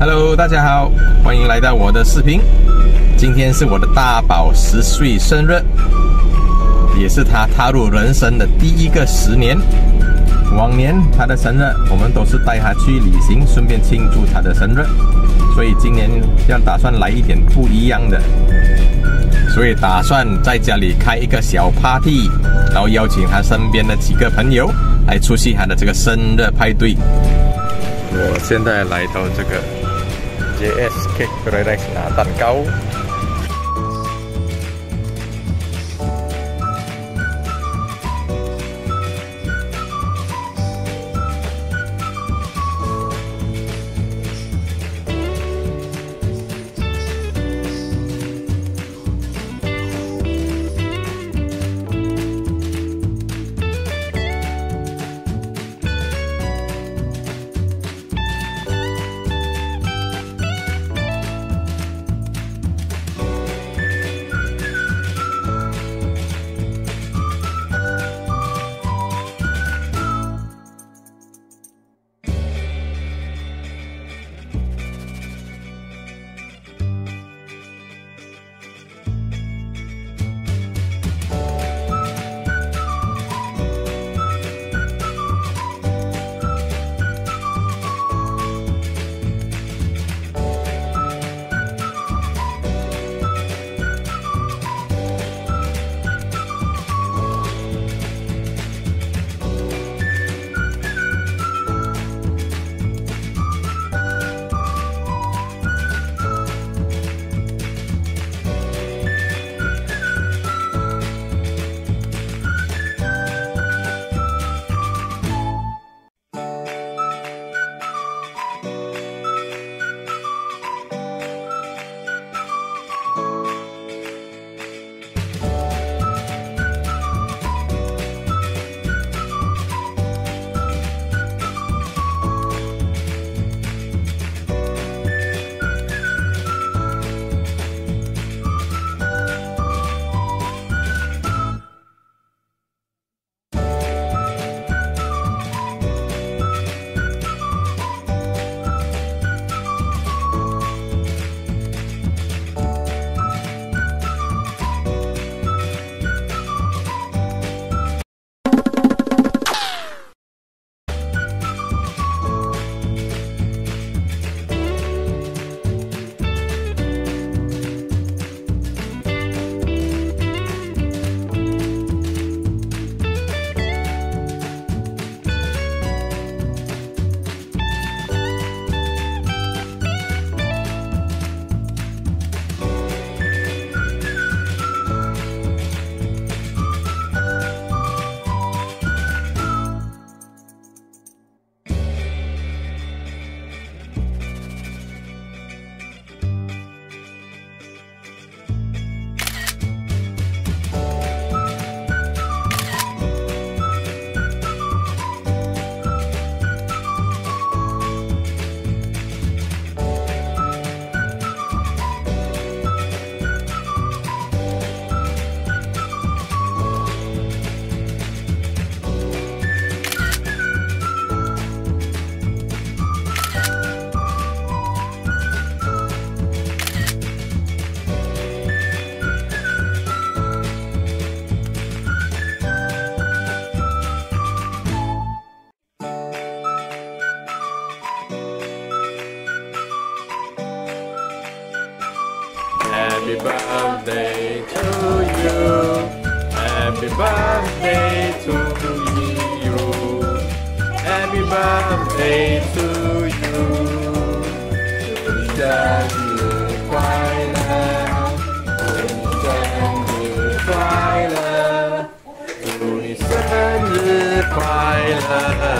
Hello，大家好，欢迎来到我的视频。今天是我的大宝十岁生日，也是他踏入人生的第一个十年。往年他的生日，我们都是带他去旅行，顺便庆祝他的生日。所以今年要打算来一点不一样的，所以打算在家里开一个小 party，然后邀请他身边的几个朋友来出席他的这个生日派对。我现在来到这个 JS JSK Ferreira Natan kau. Happy birthday to you. Happy birthday to you. Happy birthday to you. Happy birthday to you. Daddy, quiet. Daddy, quiet.